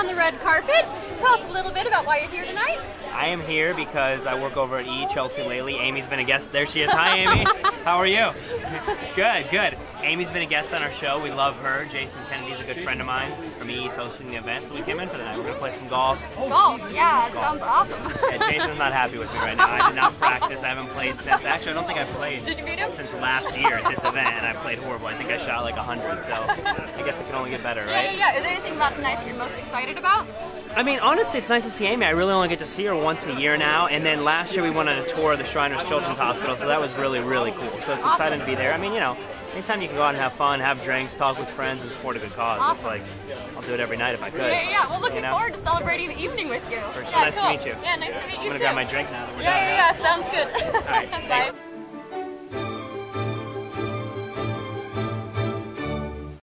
on the red carpet. Tell us a little bit about why you're here tonight. I am here because I work over at E Chelsea Lately. Amy's been a guest. There she is. Hi, Amy. How are you? good, good. Amy's been a guest on our show. We love her. Jason Kennedy's a good friend of mine from E. He's hosting the event, so we came in for the night. We're gonna play some golf. Golf, yeah, it sounds awesome. Yeah, Jason's not happy with me right now. I did not practice. I haven't played since. Actually, I don't think I played Did you beat him? since last year at this event, and I played horrible. I think I shot like 100. So I guess it can only get better, Yeah, right? yeah, yeah. Is there anything about tonight that you're most excited about? I mean, honestly, it's nice to see Amy. I really only get to see her once a year now. And then last year we went on a tour of the Shriners Children's Hospital, so that was really, really cool. So it's exciting to be there. I mean, you know, anytime you can go out and have fun, have drinks, talk with friends, and support a good cause, it's like, I'll do it every night if I could. Yeah, yeah, yeah. Well, looking You know? forward to celebrating the evening with you. For sure. Yeah, Nice to meet you. Yeah, nice to meet you. I'm gonna too. grab my drink now that we're Yeah, done. yeah, yeah. Sounds good. right, Bye. thanks.